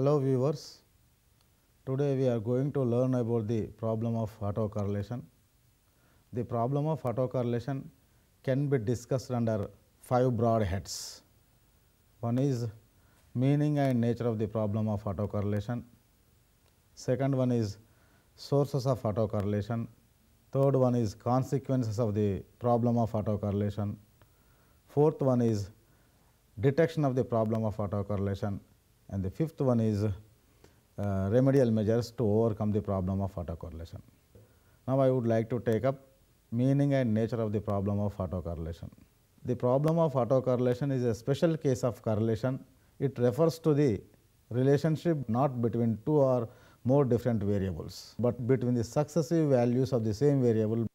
Hello viewers, today we are going to learn about the problem of autocorrelation. The problem of autocorrelation can be discussed under five broad heads. One is meaning and nature of the problem of autocorrelation. Second one is sources of autocorrelation. Third one is consequences of the problem of autocorrelation. Fourth one is detection of the problem of autocorrelation and the fifth one is uh, remedial measures to overcome the problem of autocorrelation. Now I would like to take up meaning and nature of the problem of autocorrelation. The problem of autocorrelation is a special case of correlation. It refers to the relationship not between two or more different variables, but between the successive values of the same variable.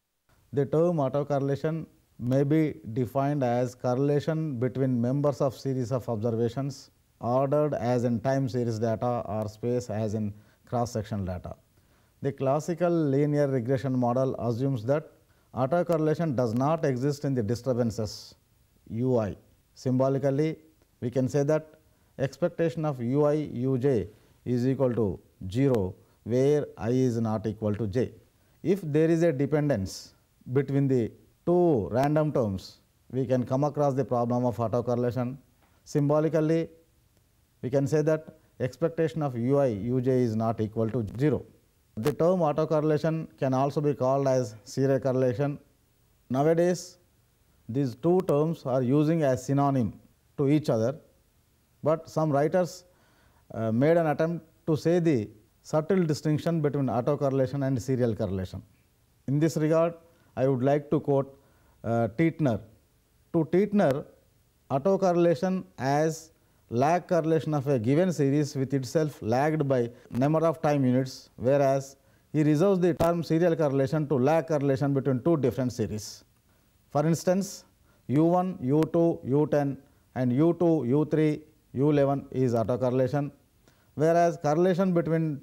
The term autocorrelation may be defined as correlation between members of series of observations ordered as in time series data or space as in cross sectional data. The classical linear regression model assumes that autocorrelation does not exist in the disturbances ui. Symbolically, we can say that expectation of ui uj is equal to 0 where i is not equal to j. If there is a dependence between the two random terms, we can come across the problem of autocorrelation. Symbolically, we can say that expectation of ui uj is not equal to 0. The term autocorrelation can also be called as serial correlation. Nowadays, these two terms are using as synonym to each other, but some writers uh, made an attempt to say the subtle distinction between autocorrelation and serial correlation. In this regard, I would like to quote uh. To Tintner, autocorrelation as lag correlation of a given series with itself lagged by number of time units, whereas he reserves the term serial correlation to lag correlation between two different series. For instance, U1, U2, U10 and U2, U3, U11 is autocorrelation, whereas correlation between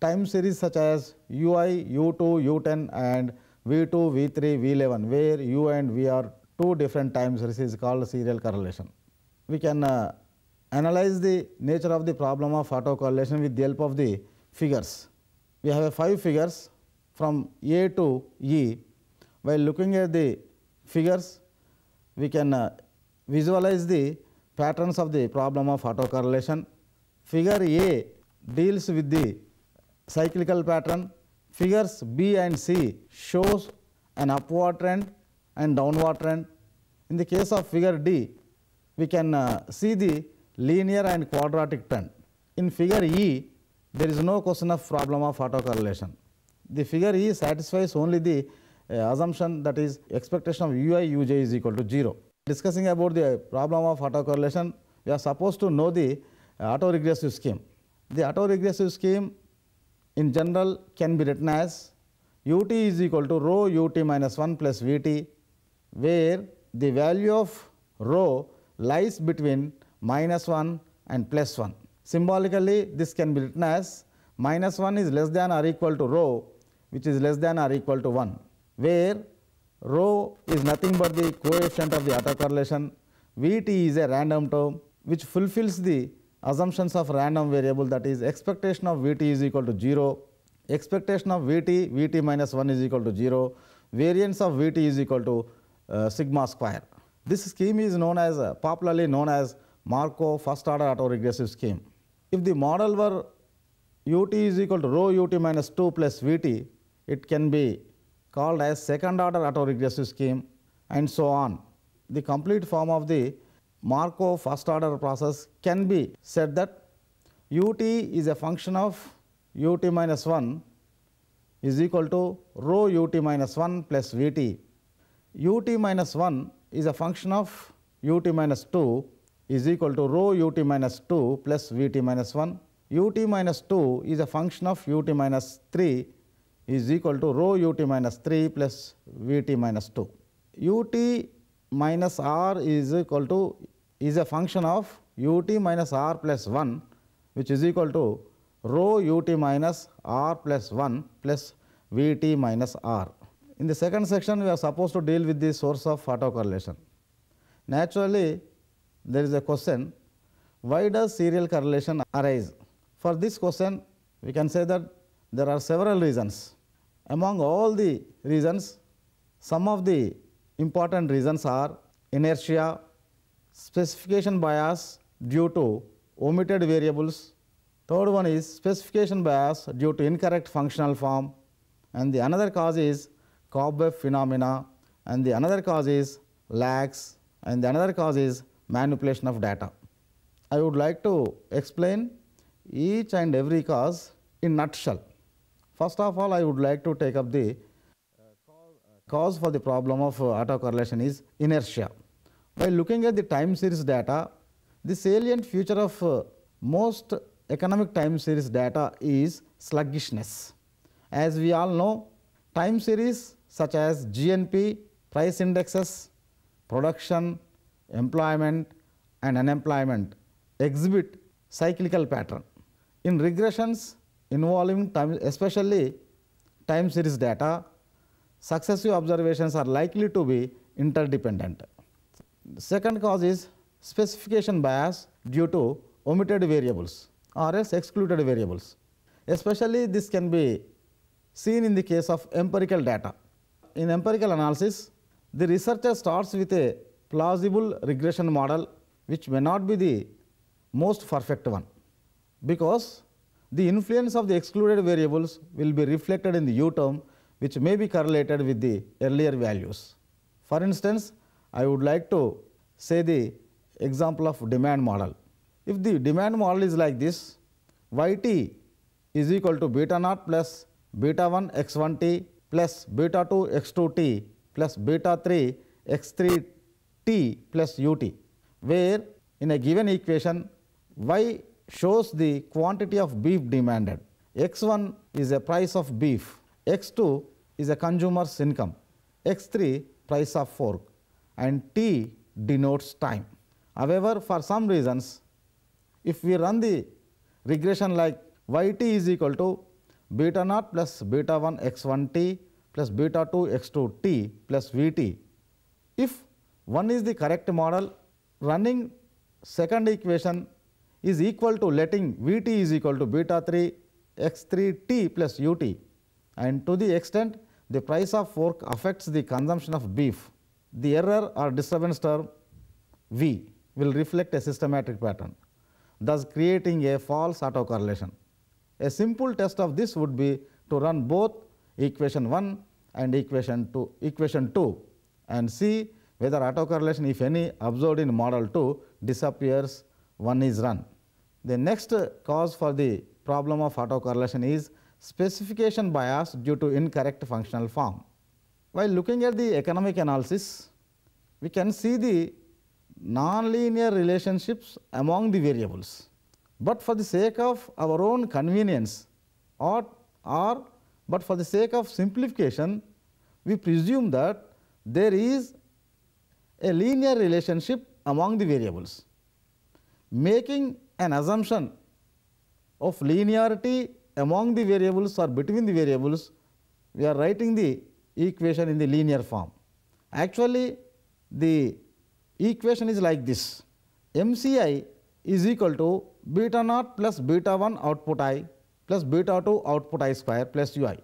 time series such as UI, U2, U10 and V2, V3, V11 where U and V are two different time series is called serial correlation. We can uh, analyze the nature of the problem of autocorrelation with the help of the figures. We have five figures from A to E. While looking at the figures, we can uh, visualize the patterns of the problem of autocorrelation. Figure A deals with the cyclical pattern. Figures B and C shows an upward trend and downward trend. In the case of figure D, we can uh, see the linear and quadratic trend. In figure E, there is no question of problem of autocorrelation. The figure E satisfies only the uh, assumption that is expectation of ui uj is equal to 0. Discussing about the problem of autocorrelation, we are supposed to know the uh, autoregressive scheme. The autoregressive scheme in general can be written as ut is equal to rho ut minus 1 plus vt, where the value of rho lies between minus 1 and plus 1. Symbolically, this can be written as minus 1 is less than or equal to rho, which is less than or equal to 1, where rho is nothing but the coefficient of the autocorrelation, Vt is a random term which fulfills the assumptions of random variable that is expectation of Vt is equal to 0, expectation of Vt, Vt minus 1 is equal to 0, variance of Vt is equal to uh, sigma square. This scheme is known as uh, popularly known as Markov first order autoregressive scheme. If the model were ut is equal to rho ut minus 2 plus vt, it can be called as second order autoregressive scheme and so on. The complete form of the Markov first order process can be said that ut is a function of ut minus 1 is equal to rho ut minus 1 plus vt. ut minus 1 is a function of ut minus 2 is equal to rho ut minus 2 plus vt minus 1. ut minus 2 is a function of ut minus 3 is equal to rho ut minus 3 plus vt minus 2. ut minus r is equal to is a function of ut minus r plus 1 which is equal to rho ut minus r plus 1 plus vt minus r. In the second section, we are supposed to deal with the source of autocorrelation. Naturally, there is a question why does serial correlation arise? For this question, we can say that there are several reasons. Among all the reasons, some of the important reasons are inertia, specification bias due to omitted variables. Third one is specification bias due to incorrect functional form and the another cause is Cobweb phenomena and the another cause is lags and the another cause is manipulation of data. I would like to explain each and every cause in nutshell. First of all, I would like to take up the cause for the problem of uh, autocorrelation is inertia. By looking at the time series data, the salient feature of uh, most economic time series data is sluggishness. As we all know, time series such as GNP, price indexes, production, employment and unemployment exhibit cyclical pattern. In regressions involving time, especially time series data, successive observations are likely to be interdependent. Second cause is specification bias due to omitted variables or else excluded variables. Especially this can be seen in the case of empirical data. In empirical analysis, the researcher starts with a plausible regression model which may not be the most perfect one because the influence of the excluded variables will be reflected in the u term which may be correlated with the earlier values. For instance, I would like to say the example of demand model. If the demand model is like this, yt is equal to beta naught plus beta 1 x 1 t plus beta 2 x 2 t plus beta 3 x 3 t plus ut, where in a given equation y shows the quantity of beef demanded, x 1 is a price of beef, x 2 is a consumer's income, x 3 price of fork and t denotes time. However, for some reasons if we run the regression like yt is equal to beta naught plus beta 1 x 1 t plus beta 2 x 2 t plus vt. If one is the correct model, running second equation is equal to letting vt is equal to beta 3 x 3 t plus ut and to the extent the price of fork affects the consumption of beef, the error or disturbance term v will reflect a systematic pattern, thus creating a false autocorrelation. A simple test of this would be to run both equation 1 and equation 2, equation 2 and see whether autocorrelation if any observed in model 2 disappears one is run. The next cause for the problem of autocorrelation is specification bias due to incorrect functional form. While looking at the economic analysis, we can see the nonlinear relationships among the variables. But for the sake of our own convenience or, or but for the sake of simplification, we presume that there is a linear relationship among the variables. Making an assumption of linearity among the variables or between the variables, we are writing the equation in the linear form. Actually, the equation is like this MCI is equal to beta naught plus beta 1 output i plus beta 2 output i square plus ui.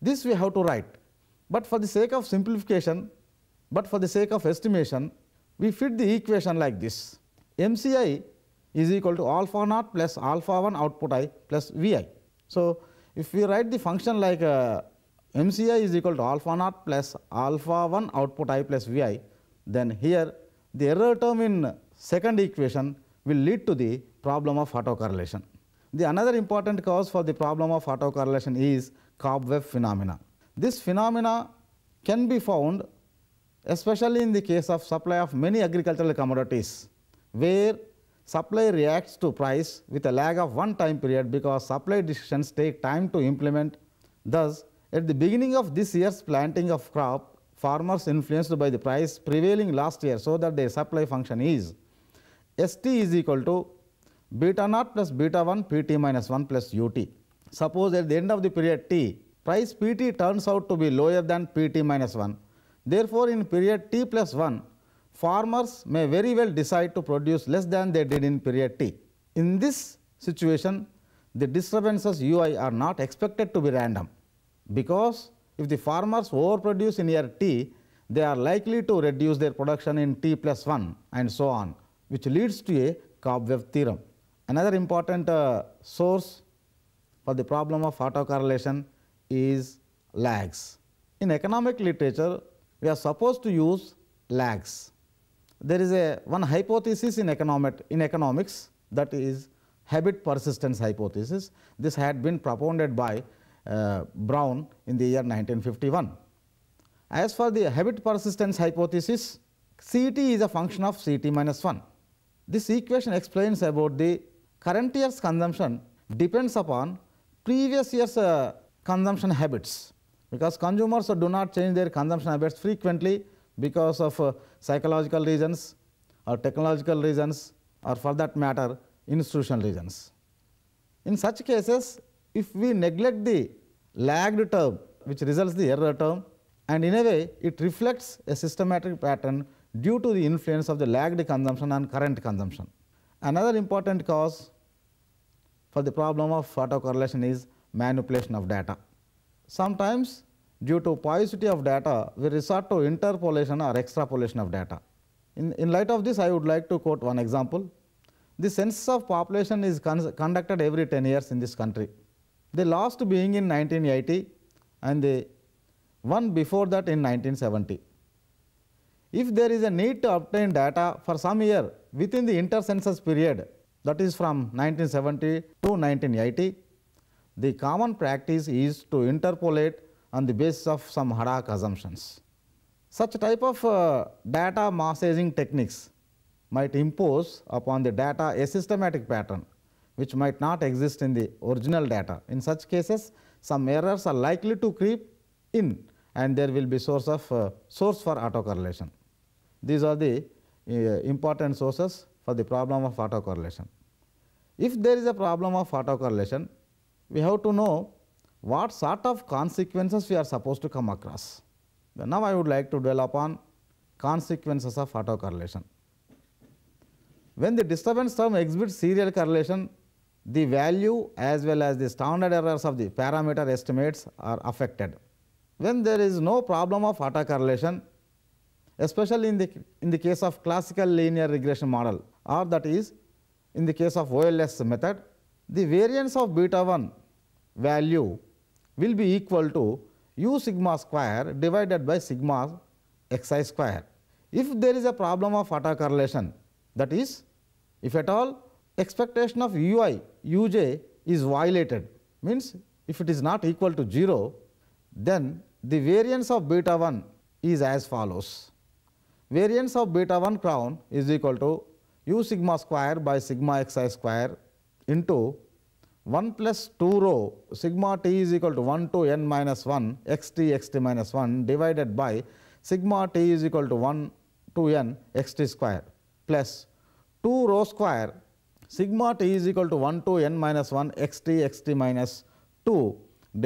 This we have to write, but for the sake of simplification, but for the sake of estimation, we fit the equation like this MCI is equal to alpha naught plus alpha 1 output i plus vi. So, if we write the function like uh, MCI is equal to alpha naught plus alpha 1 output i plus vi, then here the error term in second equation will lead to the problem of autocorrelation. The another important cause for the problem of autocorrelation is cobweb phenomena. This phenomena can be found especially in the case of supply of many agricultural commodities, where supply reacts to price with a lag of one time period because supply decisions take time to implement. Thus, at the beginning of this year's planting of crop, farmers influenced by the price prevailing last year so that their supply function is St is equal to beta naught plus beta 1 pt minus 1 plus ut. Suppose at the end of the period t, price pt turns out to be lower than pt minus 1. Therefore, in period t plus 1, farmers may very well decide to produce less than they did in period t. In this situation, the disturbances ui are not expected to be random because if the farmers overproduce in year t, they are likely to reduce their production in t plus 1 and so on, which leads to a cobweb theorem. Another important uh, source for the problem of autocorrelation is lags. In economic literature, we are supposed to use lags. There is a one hypothesis in, economic, in economics that is habit persistence hypothesis. This had been propounded by uh, Brown in the year 1951. As for the habit persistence hypothesis, Ct is a function of Ct minus 1. This equation explains about the current year's consumption depends upon previous year's uh, consumption habits because consumers do not change their consumption habits frequently because of uh, psychological reasons or technological reasons or for that matter institutional reasons. In such cases, if we neglect the lagged term which results the error term and in a way it reflects a systematic pattern due to the influence of the lagged consumption on current consumption. Another important cause for the problem of autocorrelation is manipulation of data. Sometimes due to paucity of data, we resort to interpolation or extrapolation of data. In, in light of this, I would like to quote one example. The census of population is con conducted every 10 years in this country. The last being in 1980 and the one before that in 1970. If there is a need to obtain data for some year within the inter-census period that is from 1970 to 1980, the common practice is to interpolate on the basis of some ad hoc assumptions. Such type of uh, data massaging techniques might impose upon the data a systematic pattern which might not exist in the original data. In such cases, some errors are likely to creep in and there will be source of uh, source for autocorrelation. These are the uh, important sources for the problem of autocorrelation. If there is a problem of autocorrelation, we have to know what sort of consequences we are supposed to come across. Now, I would like to dwell upon consequences of autocorrelation. When the disturbance term exhibits serial correlation, the value as well as the standard errors of the parameter estimates are affected. When there is no problem of autocorrelation, especially in the, in the case of classical linear regression model or that is in the case of OLS method, the variance of beta 1 value will be equal to u sigma square divided by sigma xi square. If there is a problem of autocorrelation that is if at all expectation of ui uj is violated means if it is not equal to 0 then the variance of beta 1 is as follows. Variance of beta 1 crown is equal to u sigma square by sigma xi square into 1 plus 2 rho sigma t is equal to 1 to n minus 1 x t x t minus 1 divided by sigma t is equal to 1 to n x t square plus 2 rho square sigma t is equal to 1 to n minus 1 x t x t minus 2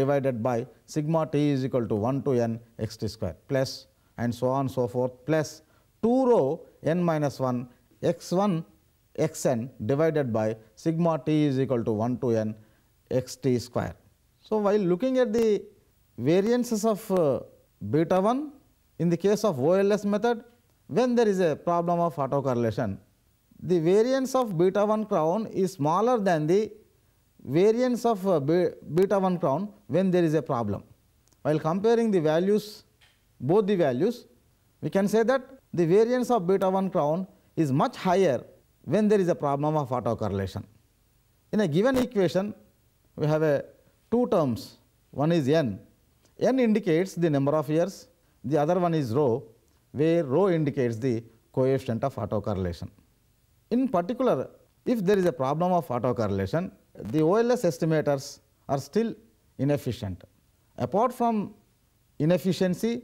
divided by sigma t is equal to 1 to n x t square plus and so on so forth plus 2 rho n minus 1 x 1 x n divided by sigma t is equal to 1 to n x t square. So, while looking at the variances of uh, beta 1 in the case of OLS method, when there is a problem of autocorrelation, the variance of beta 1 crown is smaller than the variance of uh, beta 1 crown when there is a problem. While comparing the values, both the values, we can say that the variance of beta 1 crown is much higher when there is a problem of autocorrelation. In a given equation, we have a two terms, one is n. n indicates the number of years, the other one is rho, where rho indicates the coefficient of autocorrelation. In particular, if there is a problem of autocorrelation, the OLS estimators are still inefficient. Apart from inefficiency,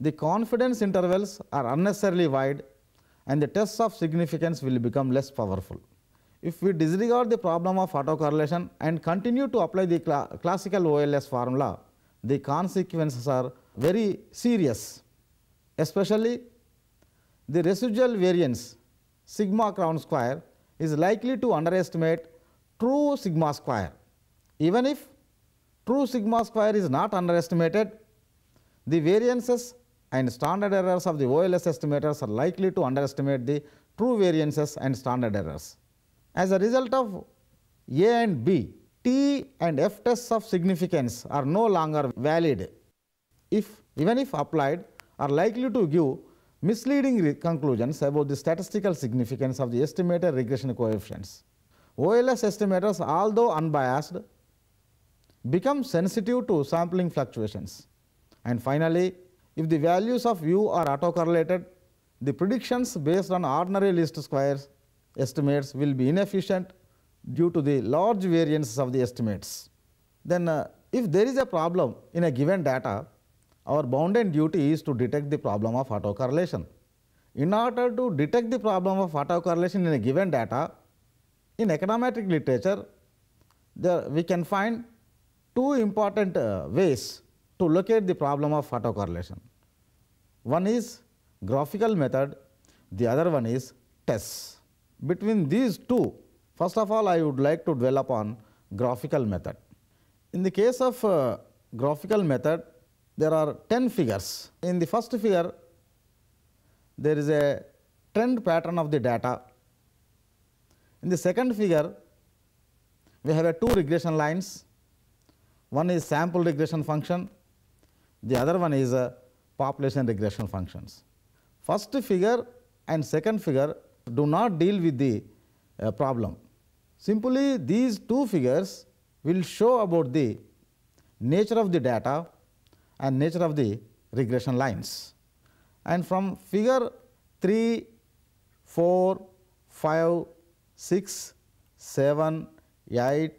the confidence intervals are unnecessarily wide and the tests of significance will become less powerful. If we disregard the problem of autocorrelation and continue to apply the cl classical OLS formula, the consequences are very serious, especially the residual variance sigma crown square is likely to underestimate true sigma square Even if true sigma square is not underestimated, the variances and standard errors of the OLS estimators are likely to underestimate the true variances and standard errors. As a result of A and B, T and F tests of significance are no longer valid if even if applied are likely to give misleading conclusions about the statistical significance of the estimated regression coefficients. OLS estimators although unbiased become sensitive to sampling fluctuations. And finally, if the values of u are autocorrelated, the predictions based on ordinary least squares estimates will be inefficient due to the large variances of the estimates. Then uh, if there is a problem in a given data, our bounden duty is to detect the problem of autocorrelation. In order to detect the problem of autocorrelation in a given data, in econometric literature, there we can find two important uh, ways to locate the problem of autocorrelation. One is graphical method, the other one is tests. Between these two, first of all I would like to dwell upon graphical method. In the case of uh, graphical method, there are 10 figures. In the first figure, there is a trend pattern of the data. In the second figure, we have a two regression lines. One is sample regression function, the other one is a population regression functions. First figure and second figure do not deal with the uh, problem. Simply these two figures will show about the nature of the data and nature of the regression lines. And from figure 3, 4, 5, 6, 7, 8,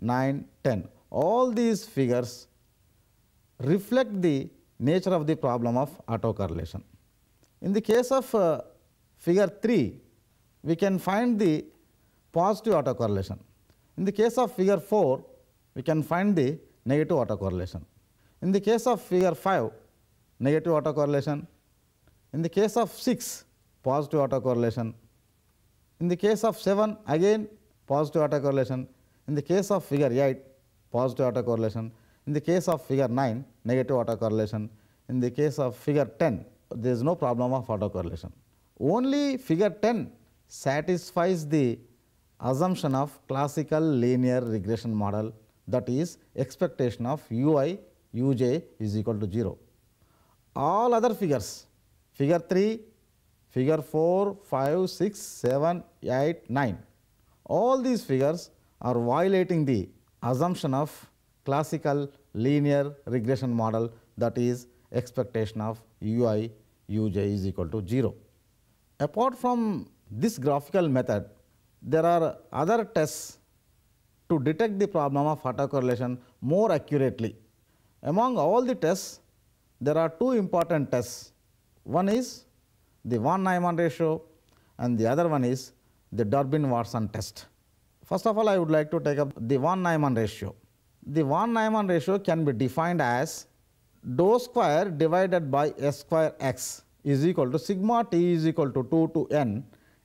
9, 10, all these figures reflect the nature of the problem of autocorrelation. In the case of uh, figure 3, we can find the positive autocorrelation. In the case of figure 4, we can find the negative autocorrelation. In the case of figure 5, negative autocorrelation. In the case of 6, positive autocorrelation. In the case of 7, again positive autocorrelation. In the case of figure 8, positive autocorrelation. In the case of figure 9, negative autocorrelation. In the case of figure 10, there is no problem of autocorrelation. Only figure 10 satisfies the assumption of classical linear regression model that is expectation of ui uj is equal to 0. All other figures, figure 3, figure 4, 5, 6, 7, 8, 9, all these figures are violating the assumption of classical linear regression model that is expectation of ui uj is equal to 0. Apart from this graphical method, there are other tests to detect the problem of autocorrelation more accurately. Among all the tests, there are two important tests. One is the von Neumann ratio and the other one is the Durbin-Watson test. First of all, I would like to take up the von Neumann ratio. The von Neumann ratio can be defined as dou square divided by s square x is equal to sigma t is equal to 2 to n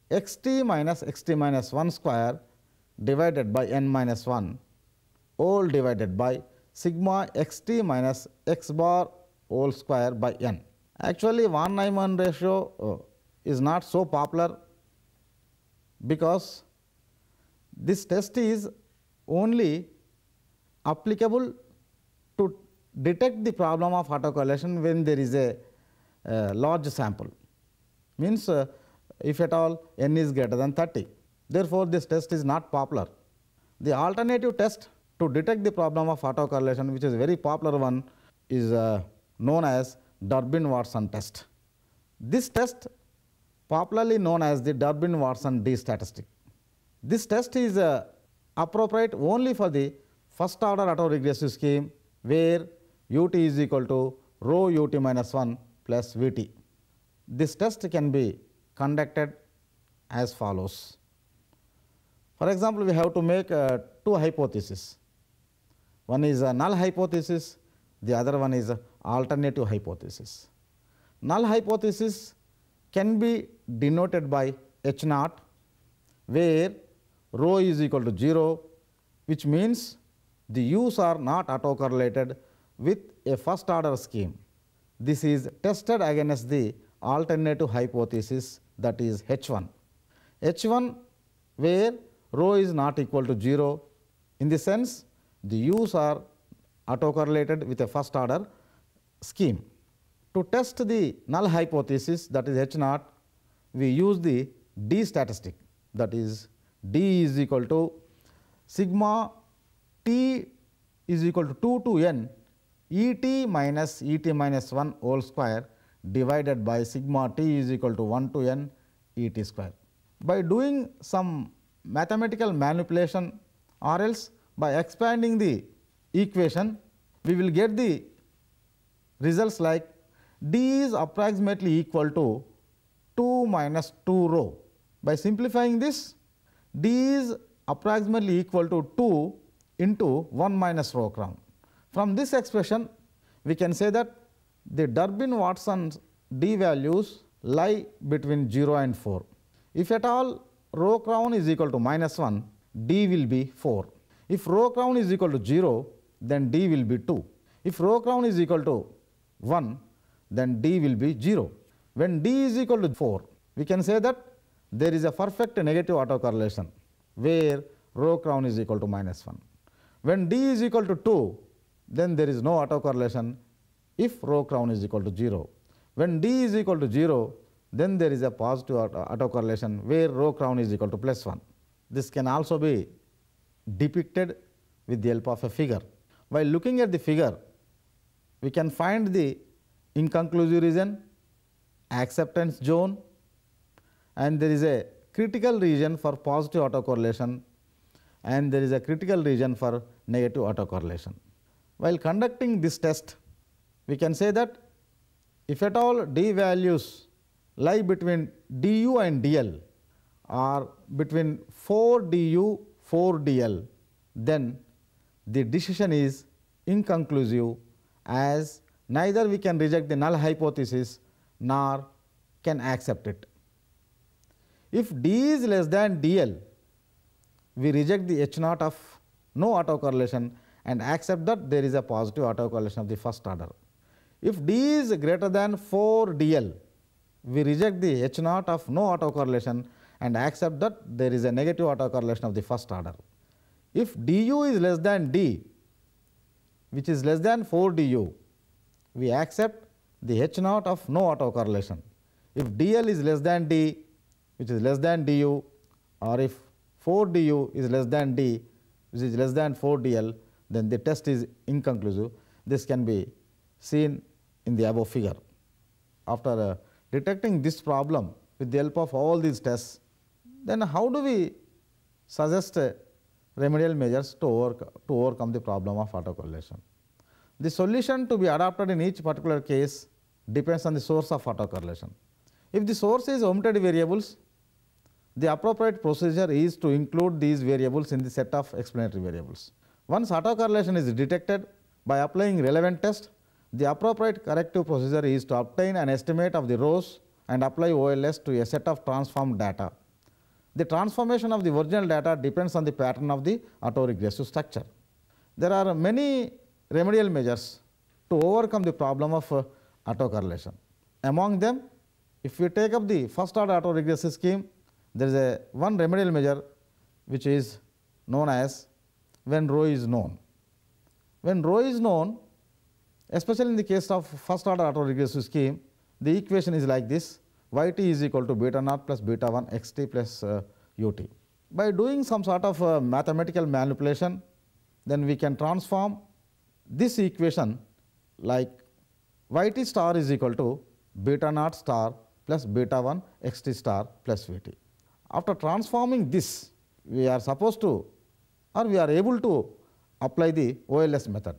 x t minus x t minus 1 square divided by n minus 1 all divided by sigma x t minus x bar whole square by n. Actually, von Neumann ratio uh, is not so popular because this test is only applicable to detect the problem of autocorrelation when there is a uh, large sample means uh, if at all n is greater than 30. Therefore, this test is not popular. The alternative test to detect the problem of autocorrelation which is a very popular one is uh, known as Durbin-Watson test. This test popularly known as the Durbin-Watson D statistic. This test is uh, appropriate only for the first order autoregressive scheme where ut is equal to rho ut minus 1 plus vt. This test can be conducted as follows. For example, we have to make uh, two hypotheses. One is a null hypothesis, the other one is a alternative hypothesis. Null hypothesis can be denoted by H naught where rho is equal to 0 which means the u's are not autocorrelated with a first order scheme. This is tested against the alternative hypothesis that is H1. H1 where rho is not equal to 0 in the sense the u's are autocorrelated with a first order scheme. To test the null hypothesis that is H naught, we use the D statistic that is D is equal to sigma t is equal to 2 to n E t minus E t minus 1 whole square divided by sigma t is equal to 1 to n E t square. By doing some mathematical manipulation or else by expanding the equation, we will get the results like d is approximately equal to 2 minus 2 rho. By simplifying this, d is approximately equal to 2 into 1 minus rho crown. From this expression, we can say that the Durbin-Watson d values lie between 0 and 4. If at all rho crown is equal to minus 1, d will be 4. If rho crown is equal to 0, then d will be 2. If rho crown is equal to 1, then d will be 0. When d is equal to 4, we can say that there is a perfect negative autocorrelation where rho crown is equal to minus 1. When d is equal to 2, then there is no autocorrelation if rho crown is equal to 0. When d is equal to 0, then there is a positive autocorrelation where rho crown is equal to plus 1. This can also be depicted with the help of a figure. While looking at the figure, we can find the inconclusive region, acceptance zone and there is a critical region for positive autocorrelation and there is a critical region for negative autocorrelation. While conducting this test, we can say that if at all d values lie between du and dl or between 4 du 4 dl, then the decision is inconclusive as neither we can reject the null hypothesis nor can accept it. If d is less than dl, we reject the H naught of no autocorrelation and accept that there is a positive autocorrelation of the first order. If d is greater than 4 dl, we reject the H naught of no autocorrelation and accept that there is a negative autocorrelation of the first order. If du is less than d, which is less than 4 du, we accept the H naught of no autocorrelation. If dl is less than d, which is less than du, or if 4 du is less than d, which is less than 4 dl, then the test is inconclusive. This can be seen in the above figure. After uh, detecting this problem with the help of all these tests, then how do we suggest uh, remedial measures to, to overcome the problem of autocorrelation? The solution to be adopted in each particular case depends on the source of autocorrelation. If the source is omitted variables, the appropriate procedure is to include these variables in the set of explanatory variables. Once autocorrelation is detected by applying relevant test, the appropriate corrective procedure is to obtain an estimate of the rows and apply OLS to a set of transformed data. The transformation of the original data depends on the pattern of the autoregressive structure. There are many remedial measures to overcome the problem of uh, autocorrelation. Among them, if we take up the first order autoregressive scheme, there is a one remedial measure which is known as when rho is known. When rho is known, especially in the case of first order autoregressive scheme, the equation is like this yt is equal to beta naught plus beta 1 xt plus uh, ut. By doing some sort of uh, mathematical manipulation, then we can transform this equation like yt star is equal to beta naught star plus beta 1 xt star plus vt. After transforming this, we are supposed to or we are able to apply the OLS method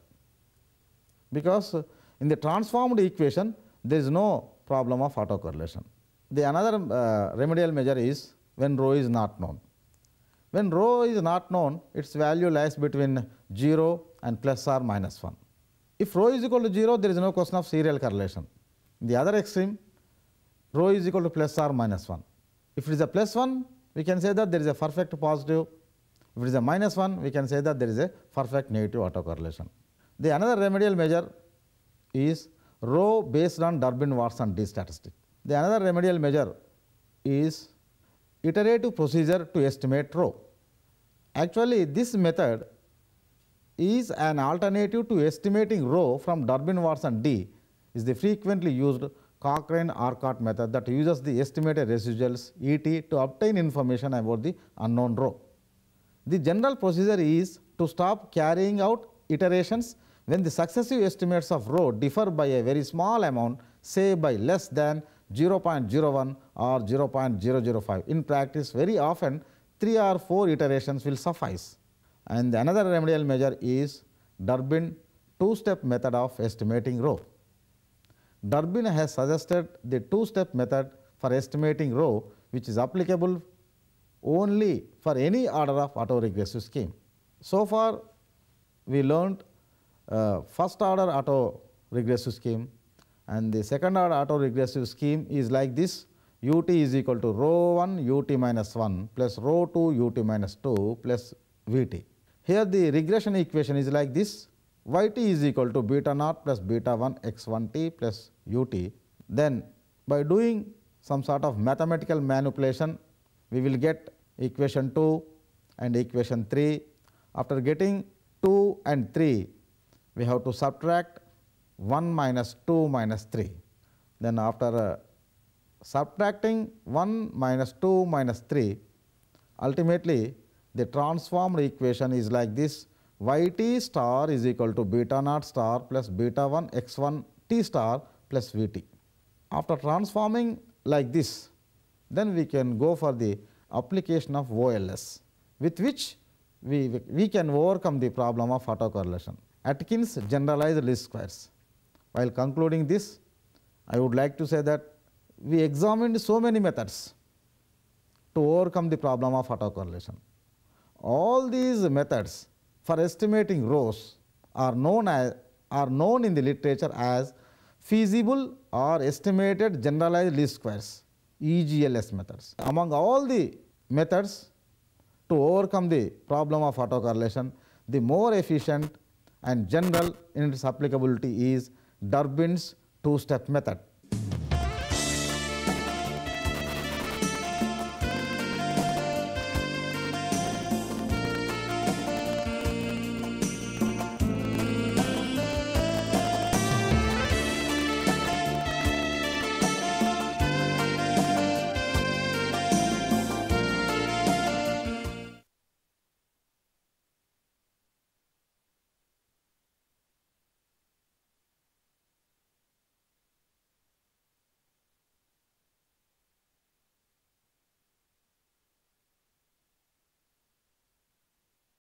because in the transformed equation there is no problem of autocorrelation. The another uh, remedial measure is when rho is not known. When rho is not known, its value lies between 0 and plus or minus 1. If rho is equal to 0, there is no question of serial correlation. In the other extreme, rho is equal to plus or minus 1. If it is a plus 1, we can say that there is a perfect positive If it is a minus 1, we can say that there is a perfect negative autocorrelation. The another remedial measure is rho based on Durbin-Watson D statistic. The another remedial measure is iterative procedure to estimate rho. Actually, this method is an alternative to estimating rho from Durbin-Watson D is the frequently used Cochrane-Orcutt method that uses the estimated residuals ET to obtain information about the unknown rho. The general procedure is to stop carrying out iterations when the successive estimates of rho differ by a very small amount say by less than 0.01 or 0.005. In practice very often 3 or 4 iterations will suffice. And another remedial measure is Durbin two step method of estimating rho. Durbin has suggested the two step method for estimating rho which is applicable only for any order of autoregressive scheme. So far we learned uh, first order autoregressive scheme and the second order autoregressive scheme is like this ut is equal to rho 1 ut minus 1 plus rho 2 ut minus 2 plus vt. Here the regression equation is like this yt is equal to beta naught plus beta 1 x 1 t plus ut. Then by doing some sort of mathematical manipulation we will get equation 2 and equation 3. After getting 2 and 3 we have to subtract 1 minus 2 minus 3. Then after uh, subtracting 1 minus 2 minus 3 ultimately the transformed equation is like this yt star is equal to beta naught star plus beta 1 x 1 t star plus vt. After transforming like this then we can go for the application of OLS with which we, we can overcome the problem of autocorrelation. Aitken's generalized least squares. While concluding this, I would like to say that we examined so many methods to overcome the problem of autocorrelation. All these methods for estimating rhos are known as are known in the literature as feasible or estimated generalized least squares EGLS methods. Among all the methods to overcome the problem of autocorrelation, the more efficient and general in its applicability is Durbin's two-step method.